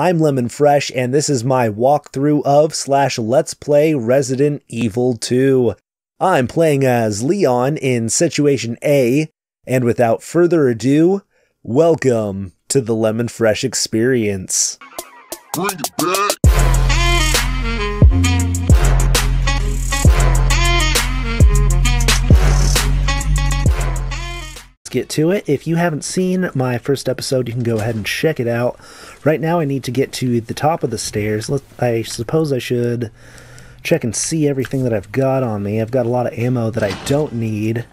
I'm Lemon Fresh, and this is my walkthrough of slash Let's Play Resident Evil 2. I'm playing as Leon in Situation A, and without further ado, welcome to the Lemon Fresh experience. Let's get to it. If you haven't seen my first episode, you can go ahead and check it out. Right now, I need to get to the top of the stairs. I suppose I should check and see everything that I've got on me. I've got a lot of ammo that I don't need.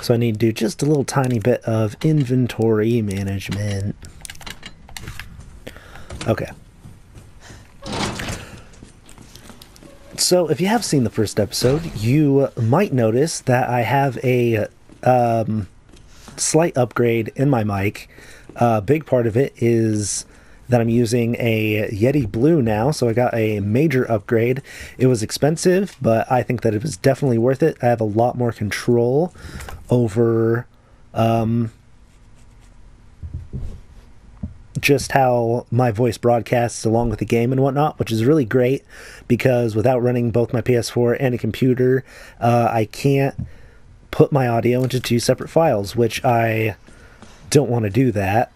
So I need to do just a little tiny bit of inventory management. Okay. So, if you have seen the first episode, you might notice that I have a um, slight upgrade in my mic. A big part of it is that I'm using a Yeti Blue now, so I got a major upgrade. It was expensive, but I think that it was definitely worth it. I have a lot more control over um, just how my voice broadcasts along with the game and whatnot, which is really great because without running both my PS4 and a computer, uh, I can't put my audio into two separate files, which I don't want to do that.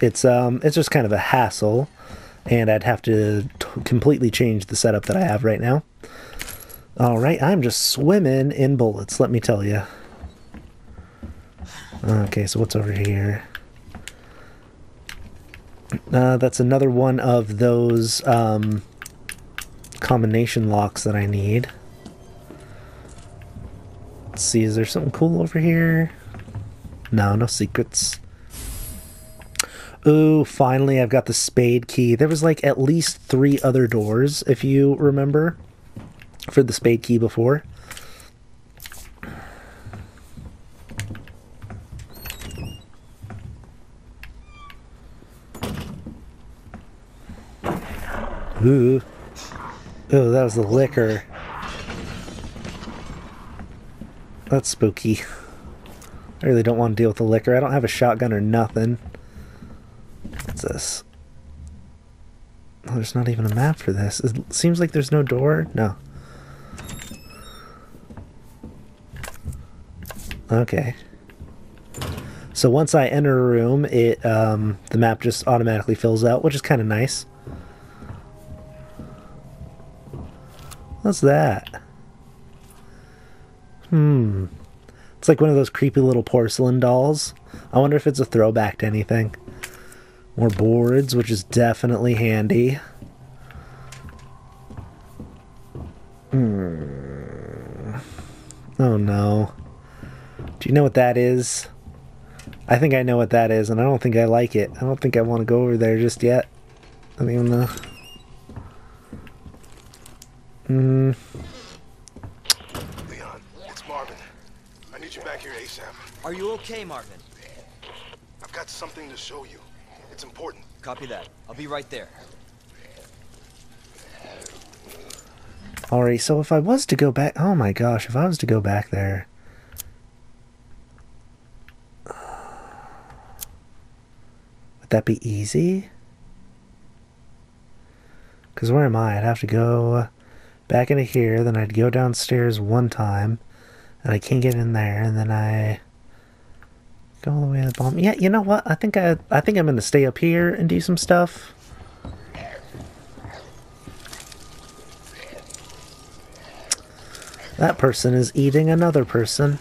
It's um, it's just kind of a hassle, and I'd have to completely change the setup that I have right now. All right, I'm just swimming in bullets. Let me tell you. Okay, so what's over here? Uh, that's another one of those um, combination locks that I need. Let's see, is there something cool over here? No, no secrets. Ooh, finally I've got the spade key. There was like at least three other doors, if you remember, for the spade key before. Ooh. Oh, that was the Licker. That's spooky. I really don't want to deal with the Licker. I don't have a shotgun or nothing. What's this? Oh, there's not even a map for this. It seems like there's no door. No. Okay. So once I enter a room, it um, the map just automatically fills out, which is kind of nice. What's that? Hmm. It's like one of those creepy little porcelain dolls. I wonder if it's a throwback to anything. More boards, which is definitely handy. Hmm. Oh no. Do you know what that is? I think I know what that is, and I don't think I like it. I don't think I want to go over there just yet. I don't even know. Hmm. Leon, it's Marvin. I need you back here ASAP. Are you okay, Marvin? I've got something to show you. It's important. Copy that. I'll be right there. Alright, so if I was to go back, oh my gosh, if I was to go back there, would that be easy? Because where am I? I'd have to go back into here, then I'd go downstairs one time, and I can't get in there, and then I go all the way to the bottom. Yeah, you know what? I think I, I think I'm gonna stay up here and do some stuff. That person is eating another person.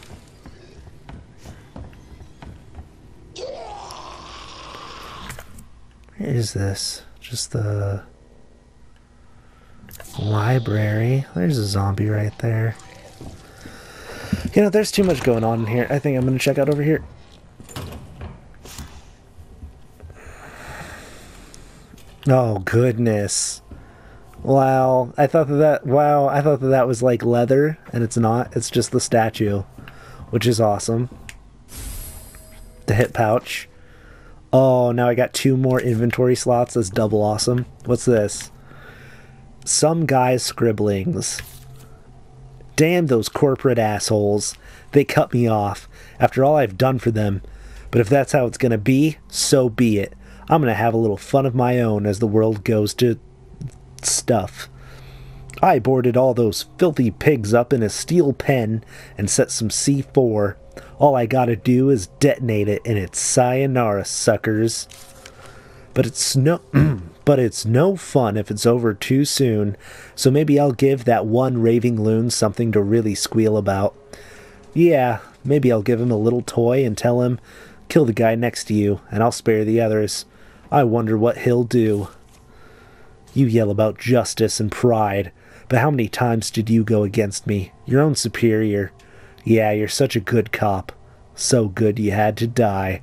Where is this? Just the library. There's a zombie right there. You know, there's too much going on in here. I think I'm going to check out over here. Oh, goodness. Wow, I thought that, that wow, I thought that that was like leather, and it's not. It's just the statue, which is awesome. The hip pouch. Oh, now I got two more inventory slots. That's double awesome. What's this? Some guy's scribblings. Damn those corporate assholes. They cut me off after all I've done for them. But if that's how it's going to be, so be it. I'm going to have a little fun of my own as the world goes to stuff. I boarded all those filthy pigs up in a steel pen and set some C4. All I gotta do is detonate it and it's sayonara, suckers. But it's no but it's no fun if it's over too soon, so maybe I'll give that one raving loon something to really squeal about. Yeah, maybe I'll give him a little toy and tell him, kill the guy next to you, and I'll spare the others. I wonder what he'll do. You yell about justice and pride, but how many times did you go against me, your own superior? Yeah, you're such a good cop. So good you had to die.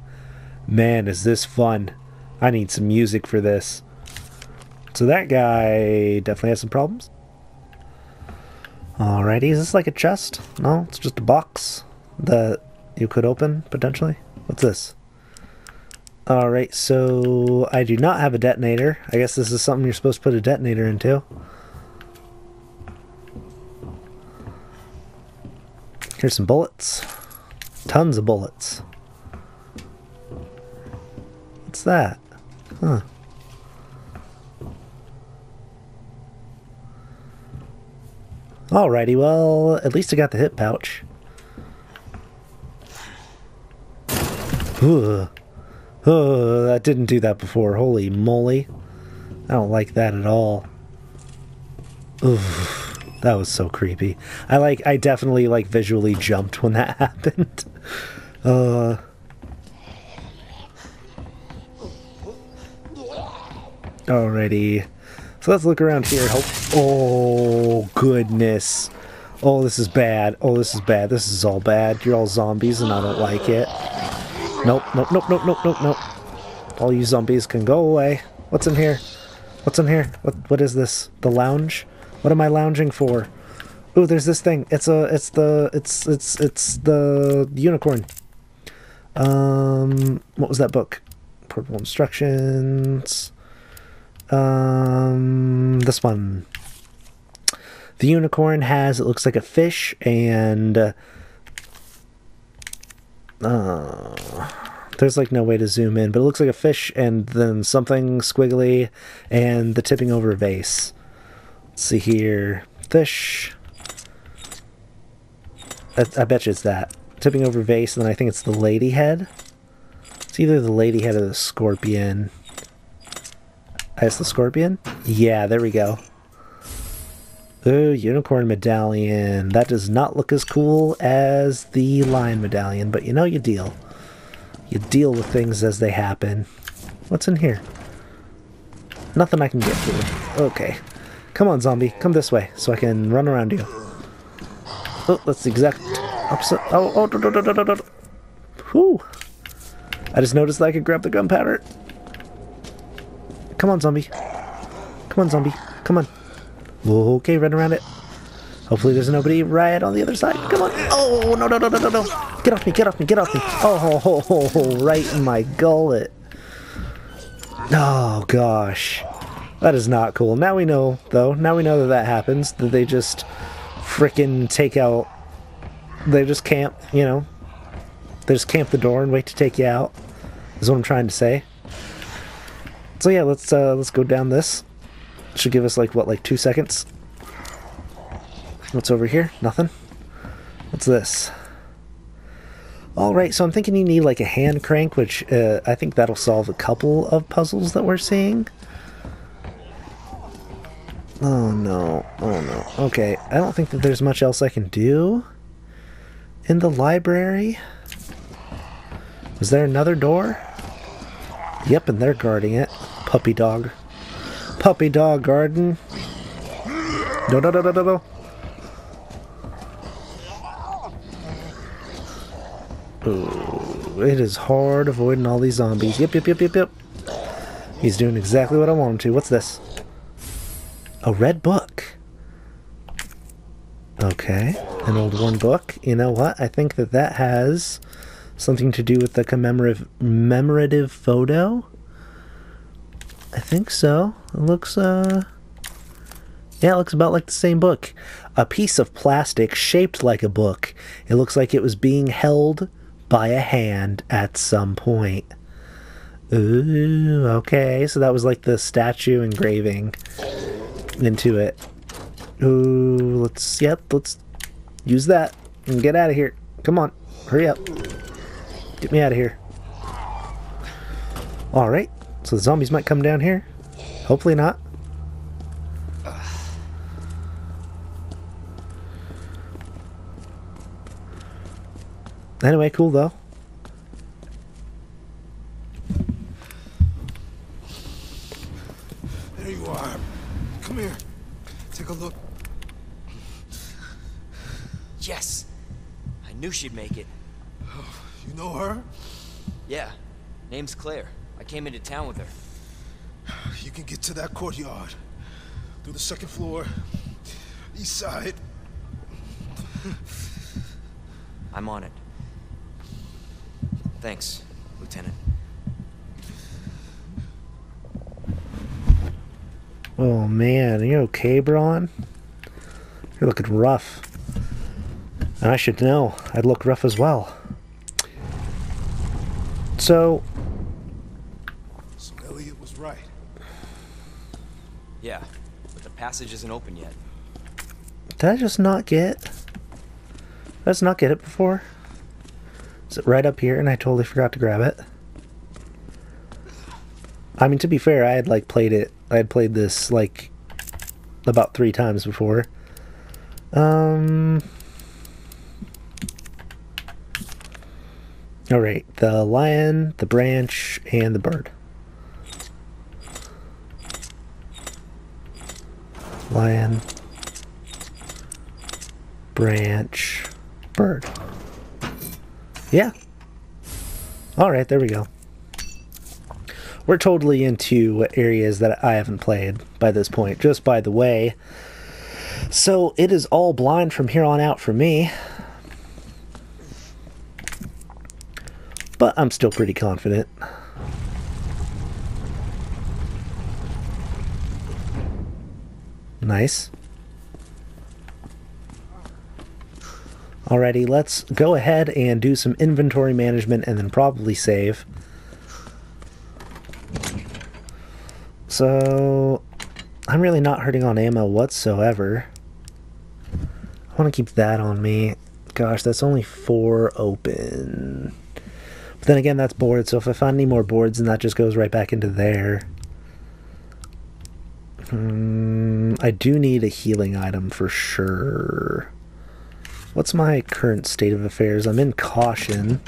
Man, is this fun. I need some music for this. So that guy definitely has some problems. Alrighty, is this like a chest? No, it's just a box that you could open, potentially. What's this? Alright, so I do not have a detonator. I guess this is something you're supposed to put a detonator into. Here's some bullets. Tons of bullets. What's that? Huh. Alrighty, well, at least I got the hip pouch. Ugh. Oh, that didn't do that before. Holy moly. I don't like that at all. Oof. That was so creepy. I like I definitely like visually jumped when that happened. Uh Alrighty. So let's look around here. Hope Oh goodness. Oh, this is bad. Oh, this is bad. This is all bad. You're all zombies and I don't like it. Nope, nope, nope, nope, nope, nope, nope. All you zombies can go away. What's in here? What's in here? What what is this? The lounge? What am I lounging for? Ooh, there's this thing. It's a it's the it's it's it's the unicorn. Um what was that book? Purple instructions. Um this one. The unicorn has it looks like a fish and uh, uh, there's like no way to zoom in, but it looks like a fish and then something squiggly and the tipping over vase. Let's see here. Fish. I, I bet you it's that. Tipping over vase, and then I think it's the lady head. It's either the lady head or the scorpion. That's the scorpion? Yeah, there we go. Ooh, unicorn medallion. That does not look as cool as the lion medallion, but you know you deal. You deal with things as they happen. What's in here? Nothing I can get to. Okay. Come on, zombie. Come this way so I can run around you. Oh, that's the exact opposite. Oh, oh, do, do, do, do, do. Whew. I just noticed that I could grab the gunpowder. Come on, zombie. Come on, zombie. Come on. Okay, run around it. Hopefully there's nobody right on the other side. Come on. Oh, no, no, no, no, no, no. Get off me, get off me, get off me. Oh, ho, ho, ho, right in my gullet. Oh, gosh. That is not cool. Now we know, though. Now we know that that happens. That they just freaking take out... They just camp, you know. They just camp the door and wait to take you out. Is what I'm trying to say. So yeah, let's uh, let's go down this. Should give us like what, like two seconds. What's over here? Nothing. What's this? Alright, so I'm thinking you need like a hand crank, which uh, I think that'll solve a couple of puzzles that we're seeing. Oh no, oh no. Okay, I don't think that there's much else I can do in the library. Was there another door? Yep, and they're guarding it. Puppy dog. Puppy dog garden. No, no, no, no, no, no. Ooh, it is hard avoiding all these zombies. Yep, yep, yep, yep, yep. He's doing exactly what I want him to. What's this? A red book. Okay, an old worn book. You know what? I think that that has something to do with the commemorative commemorative photo. I think so. It looks uh yeah, it looks about like the same book. A piece of plastic shaped like a book. It looks like it was being held by a hand at some point. Ooh, okay. So that was like the statue engraving into it. Ooh, let's, yep, let's use that and get out of here. Come on, hurry up. Get me out of here. Alright, so the zombies might come down here. Hopefully not. Anyway, cool though. There you are. Come here. Take a look. Yes. I knew she'd make it. Oh, you know her? Yeah. Name's Claire. I came into town with her. You can get to that courtyard. Through the second floor. East side. I'm on it. Thanks, Lieutenant. Oh man, are you okay, Braun? You're looking rough. And I should know, I'd look rough as well. So, So Elliot was right. Yeah, but the passage isn't open yet. did I just not get. Let's not get it before? Is it right up here and I totally forgot to grab it? I mean, to be fair, I had like played it. I had played this like about three times before. Um. All right, the lion, the branch, and the bird. Lion, branch, bird. Yeah. All right, there we go. We're totally into areas that I haven't played by this point, just by the way. So it is all blind from here on out for me. But I'm still pretty confident. Nice. Alrighty, let's go ahead and do some inventory management and then probably save. So, I'm really not hurting on ammo whatsoever. I want to keep that on me. Gosh, that's only four open. But then again, that's boards, so if I find any more boards, then that just goes right back into there. Hmm, I do need a healing item for sure. What's my current state of affairs? I'm in caution.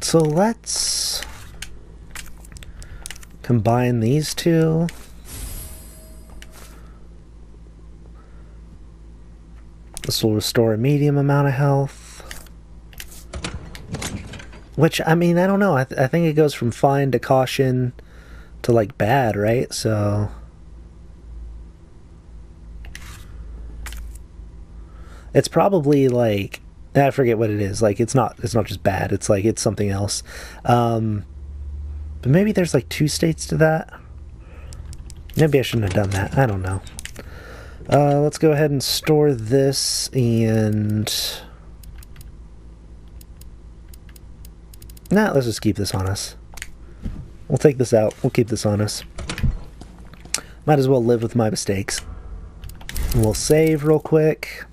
So let's combine these two. This will restore a medium amount of health. Which, I mean, I don't know. I, th- I think it goes from fine to caution to like bad, right? So. It's probably like I forget what it is. Like it's not it's not just bad. It's like it's something else. Um, but maybe there's like two states to that. Maybe I shouldn't have done that. I don't know. Uh, let's go ahead and store this and. Nah, let's just keep this on us. We'll take this out. We'll keep this on us. Might as well live with my mistakes. We'll save real quick.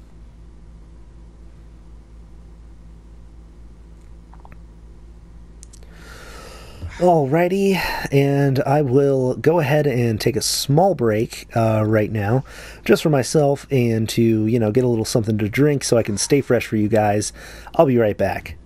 Alrighty, and I will go ahead and take a small break uh, right now, just for myself and to, you know, get a little something to drink so I can stay fresh for you guys. I'll be right back.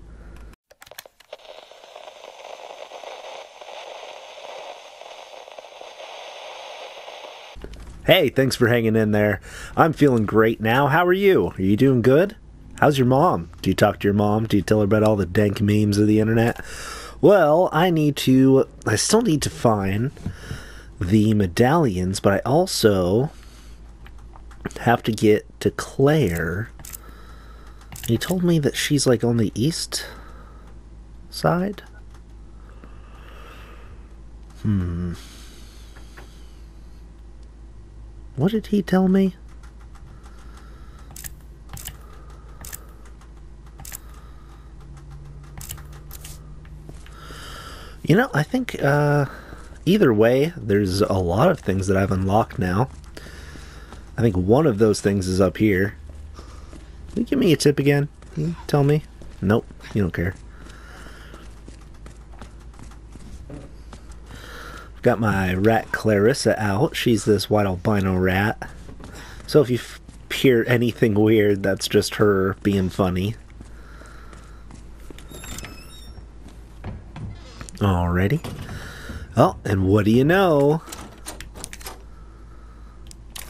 Hey, thanks for hanging in there. I'm feeling great now. How are you? Are you doing good? How's your mom? Do you talk to your mom? Do you tell her about all the dank memes of the internet? Well, I need to. I still need to find the medallions, but I also have to get to Claire. He told me that she's like on the east side. Hmm. What did he tell me? You know, I think uh, either way, there's a lot of things that I've unlocked now. I think one of those things is up here. Can you give me a tip again? Can you tell me? Nope, you don't care. Got my rat Clarissa out. She's this white albino rat. So if you hear anything weird, that's just her being funny. Alrighty. Oh, and what do you know?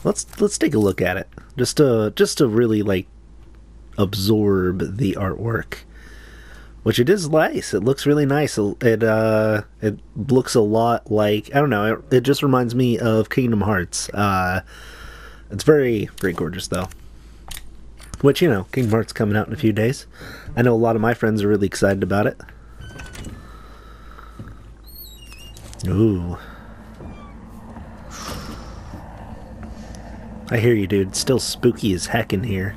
Let's let's take a look at it. Just to just to really like absorb the artwork. Which it is nice. It looks really nice. It uh it looks a lot like I don't know, it, it just reminds me of Kingdom Hearts. Uh it's very very gorgeous though. Which, you know, Kingdom Hearts coming out in a few days. I know a lot of my friends are really excited about it. Ooh. I hear you, dude. It's still spooky as heck in here.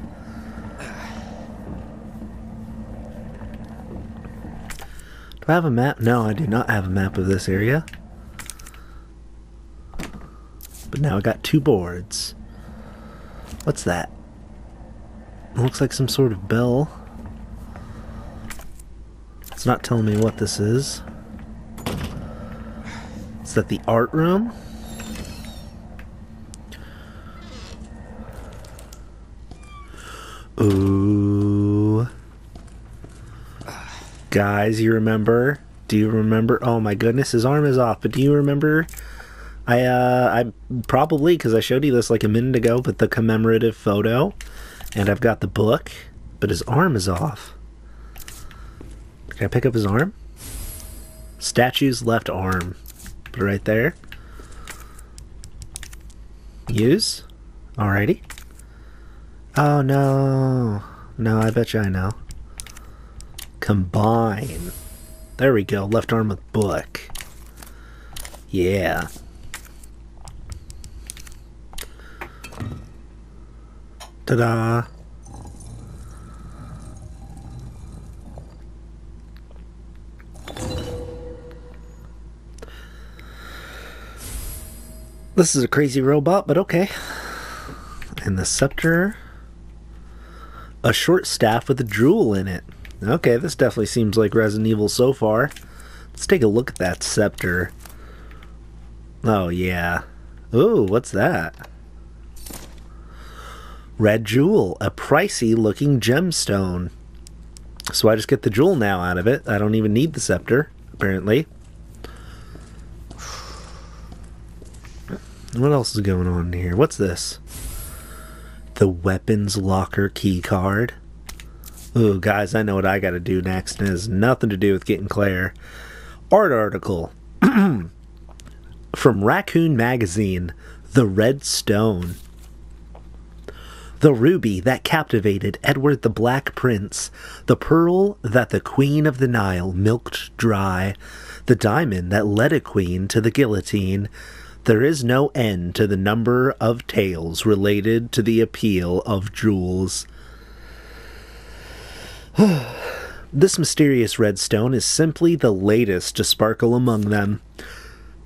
Do I have a map? No, I do not have a map of this area. But now I got two boards. What's that? Looks like some sort of bell. It's not telling me what this is. Is that the art room? Ooh. Guys, you remember? Do you remember? Oh my goodness, his arm is off, but do you remember? I, uh, I probably, because I showed you this like a minute ago, but the commemorative photo, and I've got the book, but his arm is off. Can I pick up his arm? Statue's left arm. Put it right there. Use. Alrighty. Oh no. No, I bet you I know. Combine. There we go. Left arm with book. Yeah. Ta-da. This is a crazy robot, but okay. And the scepter. A short staff with a jewel in it. Okay, this definitely seems like Resident Evil so far. Let's take a look at that scepter. Oh, yeah. Ooh, what's that? Red jewel, a pricey looking gemstone. So I just get the jewel now out of it. I don't even need the scepter, apparently. What else is going on here? What's this? The weapons locker key card. Ooh, guys, I know what I gotta do next. It has nothing to do with getting Claire. Art article from Raccoon Magazine The Red Stone. The ruby that captivated Edward the Black Prince, the pearl that the Queen of the Nile milked dry, the diamond that led a queen to the guillotine, there is no end to the number of tales related to the appeal of jewels. this mysterious red stone is simply the latest to sparkle among them.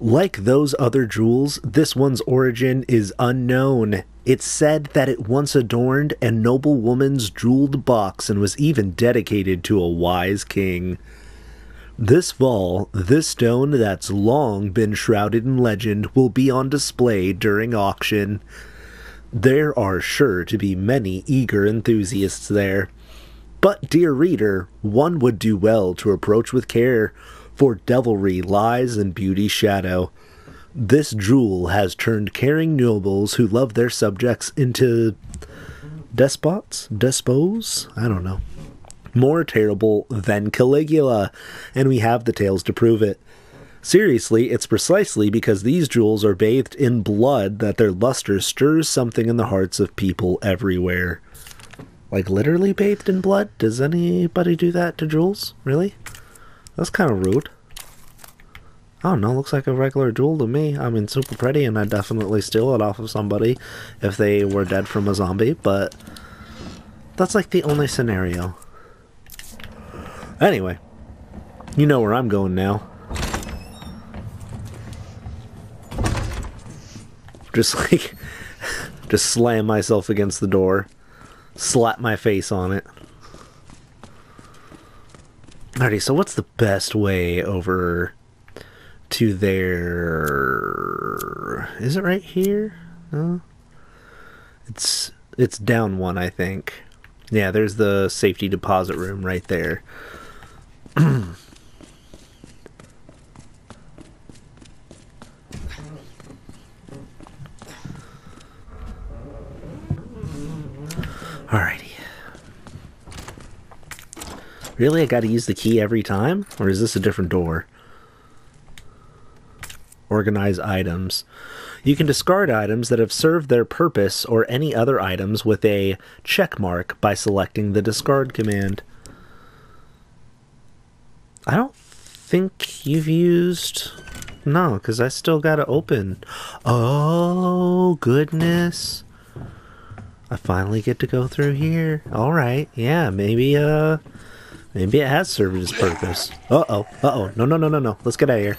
Like those other jewels, this one's origin is unknown. It's said that it once adorned a noble woman's jeweled box and was even dedicated to a wise king. This fall, this stone that's long been shrouded in legend will be on display during auction. There are sure to be many eager enthusiasts there. But, dear reader, one would do well to approach with care, for devilry lies in beauty's shadow. This jewel has turned caring nobles who love their subjects into despots? Despos? I don't know more terrible than Caligula, and we have the tales to prove it. Seriously, it's precisely because these jewels are bathed in blood that their luster stirs something in the hearts of people everywhere like literally bathed in blood? Does anybody do that to jewels? Really? That's kind of rude. I don't know, looks like a regular jewel to me. I mean, super pretty, and I'd definitely steal it off of somebody if they were dead from a zombie, but that's like the only scenario. Anyway, you know where I'm going now. Just like, just slam myself against the door slap my face on it. Alrighty, so what's the best way over to there? Is it right here? No. It's it's down one, I think. Yeah, there's the safety deposit room right there. Alrighty. Really? I gotta use the key every time? Or is this a different door? Organize items. You can discard items that have served their purpose or any other items with a check mark by selecting the discard command. I don't think you've used. No, because I still gotta open. Oh, goodness. I finally get to go through here. Alright, yeah, maybe, uh. Maybe it has served its purpose. Uh oh, uh oh. No, no, no, no, no. Let's get out of here.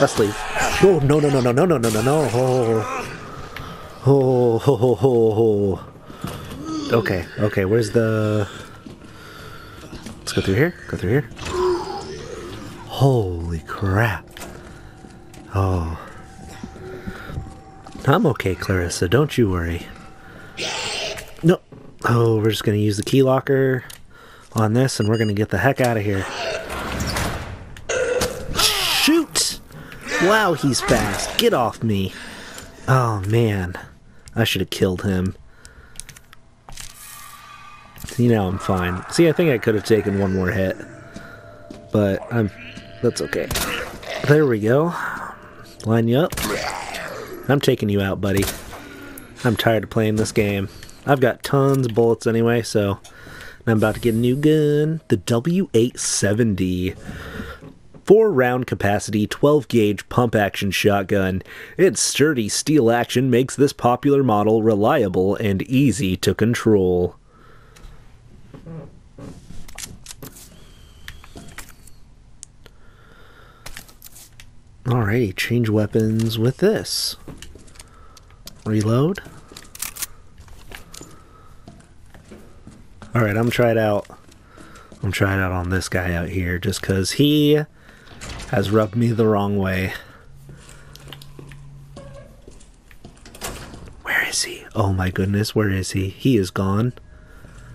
Let's leave. Oh, no, no, no, no, no, no, no, no, no. Oh, oh, ho, ho, ho, ho. Okay, okay, where's the. Let's go through here. Go through here. Holy crap. Oh. I'm okay, Clarissa. Don't you worry. Oh, we're just going to use the key locker on this and we're going to get the heck out of here. Shoot! Wow, he's fast. Get off me. Oh, man. I should have killed him. You know, I'm fine. See, I think I could have taken one more hit. But I'm... That's okay. There we go. Line you up. I'm taking you out, buddy. I'm tired of playing this game. I've got tons of bullets anyway, so I'm about to get a new gun, the W870. Four round capacity, 12 gauge pump action shotgun. Its sturdy steel action makes this popular model reliable and easy to control. Alrighty, change weapons with this. Reload. Alright, I'm try it out. I'm trying out on this guy out here just because he has rubbed me the wrong way. Where is he? Oh my goodness, where is he? He is gone.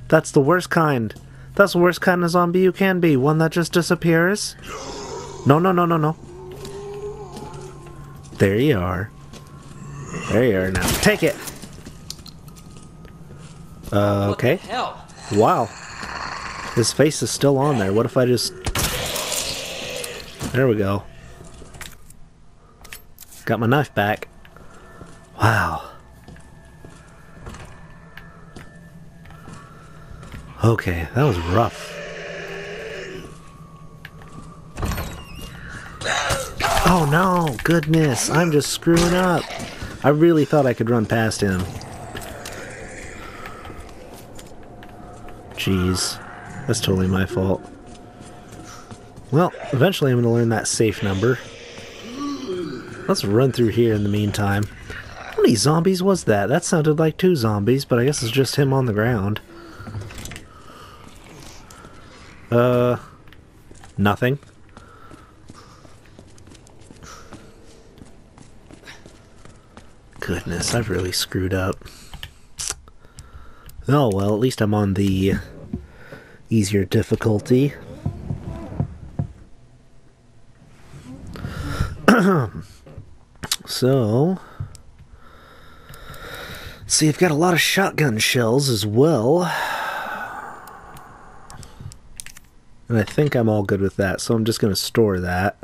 That's the worst kind. That's the worst kind of zombie you can be. One that just disappears. No, no, no, no, no. There you are. There you are now. Take it. Uh, okay. hell? Wow. His face is still on there. What if I just... There we go. Got my knife back. Wow. Okay, that was rough. Oh no, goodness, I'm just screwing up. I really thought I could run past him. Jeez, that's totally my fault. Well, eventually I'm going to learn that safe number. Let's run through here in the meantime. How many zombies was that? That sounded like two zombies, but I guess it's just him on the ground. Uh, nothing. Goodness, I've really screwed up. Oh well, at least I'm on the easier difficulty. so, see, I've got a lot of shotgun shells as well. And I think I'm all good with that, so I'm just going to store that.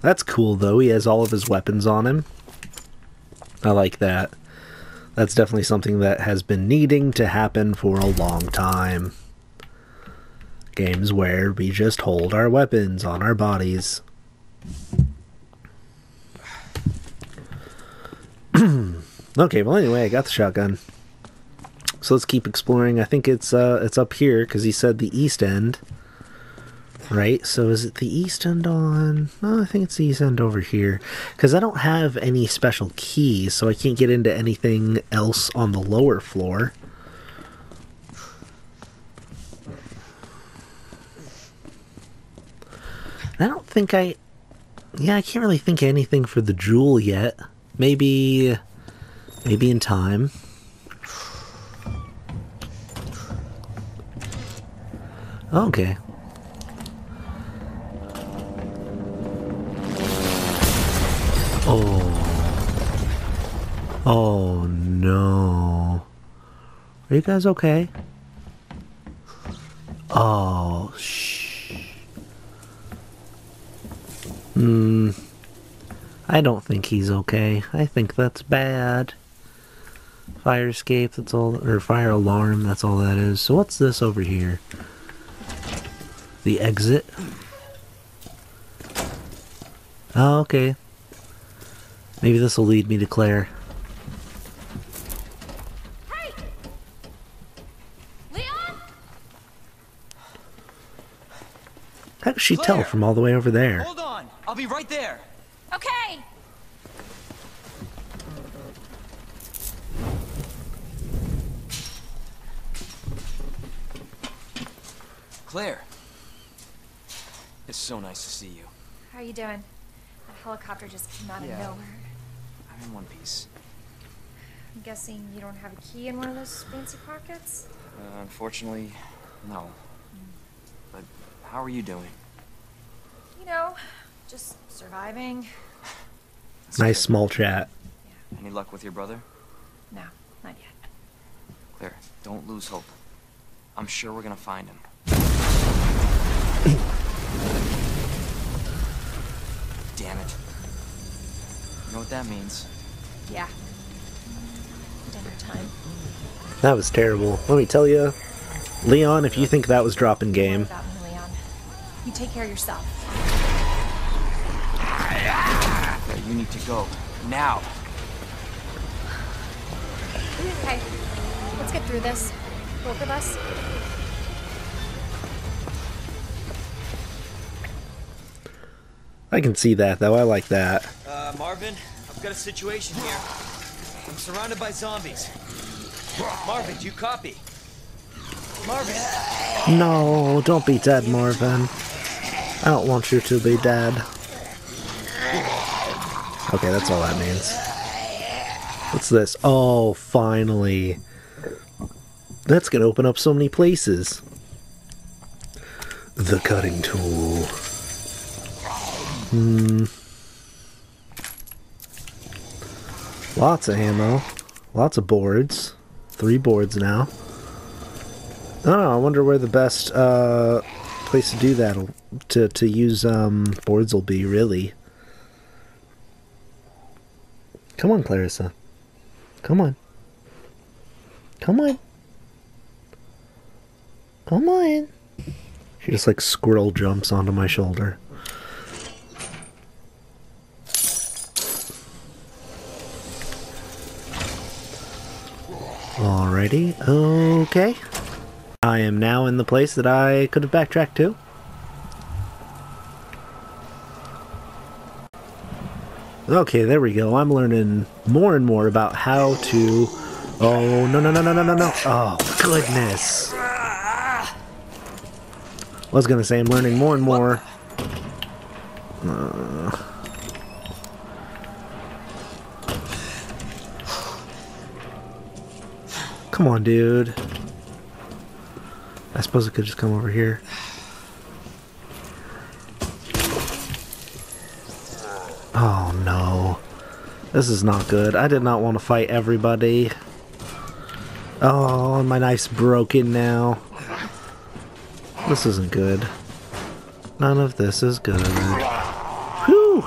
That's cool, though. He has all of his weapons on him. I like that. That's definitely something that has been needing to happen for a long time. Games where we just hold our weapons on our bodies. okay, well anyway, I got the shotgun. So let's keep exploring. I think it's uh it's up here because he said the east end. Right? So is it the east end on? No, I think it's the east end over here. Because I don't have any special keys, so I can't get into anything else on the lower floor. I don't think I... Yeah, I can't really think anything for the jewel yet. Maybe... Maybe in time. Okay. Oh. Oh no. Are you guys okay? Oh, shh. Hmm. I don't think he's okay. I think that's bad. Fire escape, that's all, or fire alarm, that's all that is. So what's this over here? The exit? Oh, okay. Maybe this will lead me to Claire. Hey! Leon? How does she tell from all the way over there? Hold on. I'll be right there. Okay. Claire. It's so nice to see you. How are you doing? That helicopter just came out Yeah. of nowhere. I'm in one piece. I'm guessing you don't have a key in one of those fancy pockets? Uh, unfortunately, no. But how are you doing? You know, just surviving. That's Nice good. small chat. Any luck with your brother? No, not yet. Claire, don't lose hope. I'm sure we're gonna find him. Damn it. You know what that means? Yeah. Dinner time. That was terrible. Let me tell you, Leon, if you think that was dropping game, about me, Leon. You take care of yourself. Claire, you need to go. Now! Okay, let's get through this. Both of us. I can see that though. I like that. Uh, Marvin, I've got a situation here. I'm surrounded by zombies. Marvin, do you copy? Marvin! No, don't be dead, Marvin. I don't want you to be dead. Okay, that's all that means. What's this? Oh, finally. That's gonna open up so many places. The cutting tool. Hmm. Lots of ammo. Lots of boards. Three boards now. I don't know. I wonder where the best uh, place to do that to to use um, boards will be. Really. Come on, Clarissa. Come on. Come on. Come on. She just like squirrel jumps onto my shoulder. Alrighty, okay. I am now in the place that I could have backtracked to. Okay, there we go. I'm learning more and more about how to. Oh, no, no, no, no, no, no, no. Oh, goodness. I was gonna say I'm learning more and more. Uh, come on, dude. I suppose it could just come over here. Oh no. This is not good. I did not want to fight everybody. Oh, my knife's broken now. This isn't good. None of this is good. Whew!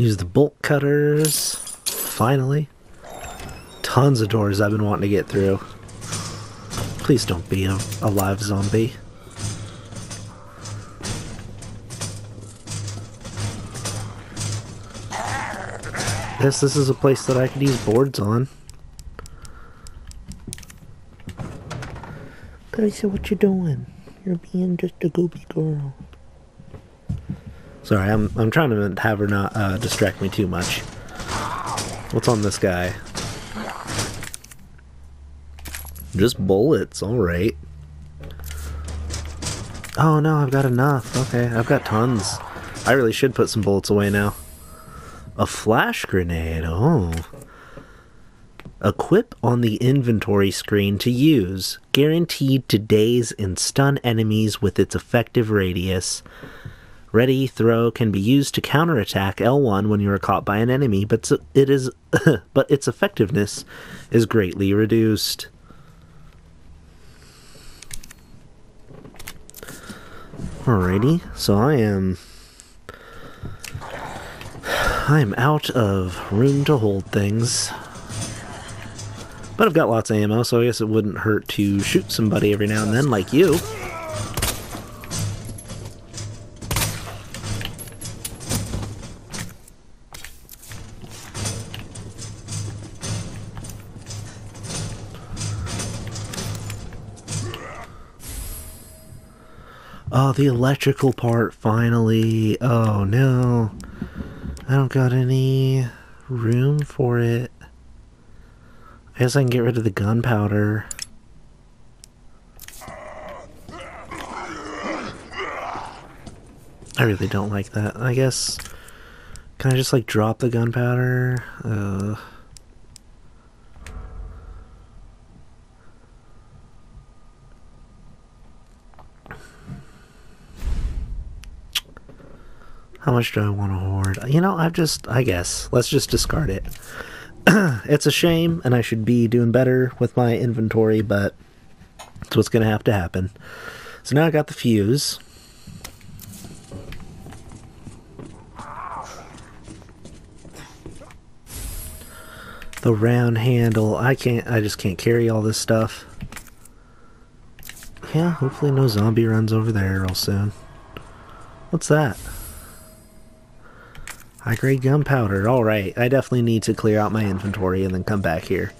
Use the bolt cutters. Finally. Tons of doors I've been wanting to get through. Please don't be a, a live zombie. Yes, this is a place that I could use boards on. Tracy, what you doing? You're being just a goopy girl. Sorry, I'm I'm trying to have her not uh, distract me too much. What's on this guy? Just bullets, alright. Oh no, I've got enough. Okay, I've got tons. I really should put some bullets away now. A flash grenade, oh. Equip on the inventory screen to use. Guaranteed to daze and stun enemies with its effective radius. Ready throw can be used to counterattack L1 when you are caught by an enemy, but it is but its effectiveness is greatly reduced. Alrighty, so I am I am out of room to hold things. But I've got lots of ammo, so I guess it wouldn't hurt to shoot somebody every now and then, like you. Oh, the electrical part, finally. Oh, no. I don't got any room for it. I guess I can get rid of the gunpowder. I really don't like that. I guess... Can I just, like, drop the gunpowder? Uh... How much do I want to hoard? You know, I've just... I guess. Let's just discard it. it's a shame, and I should be doing better with my inventory, but it's what's going to have to happen. So now I got the fuse. The round handle. I can't, I just can't carry all this stuff. Yeah, hopefully no zombie runs over there real soon. What's that? High grade gunpowder. Alright, I definitely need to clear out my inventory and then come back here.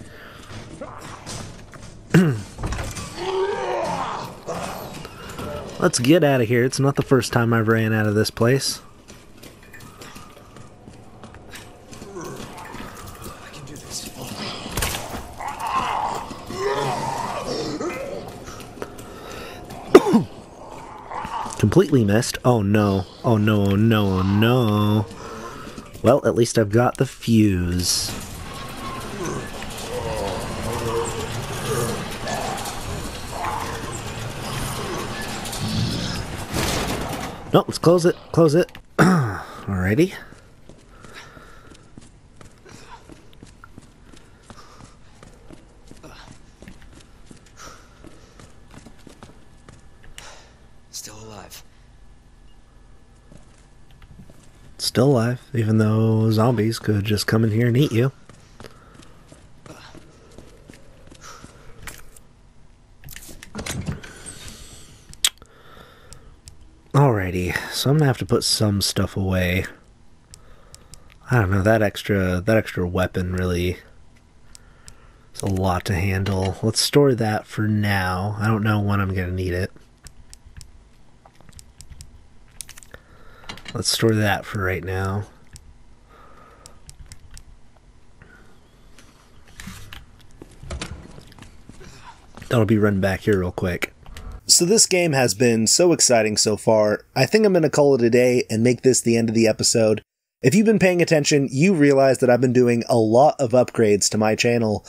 Let's get out of here. It's not the first time I've ran out of this place. Completely missed. Oh no. Oh no, oh no, oh no. Well, at least I've got the fuse. No, let's close it. Close it. Alrighty. Still alive, even though zombies could just come in here and eat you. Alrighty, so I'm gonna have to put some stuff away. I don't know, that extra that extra weapon really it's a lot to handle. Let's store that for now. I don't know when I'm gonna need it. Let's store that for right now. That'll be run back here real quick. So this game has been so exciting so far. I think I'm going to call it a day and make this the end of the episode. If you've been paying attention, you realize that I've been doing a lot of upgrades to my channel.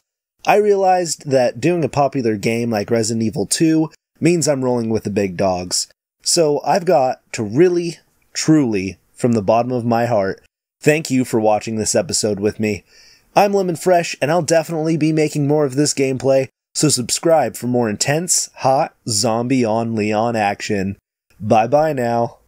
I realized that doing a popular game like Resident Evil 2 means I'm rolling with the big dogs. So I've got to really, truly, from the bottom of my heart, thank you for watching this episode with me. I'm Lemon Fresh, and I'll definitely be making more of this gameplay, so subscribe for more intense, hot, zombie on Leon action. Bye bye now.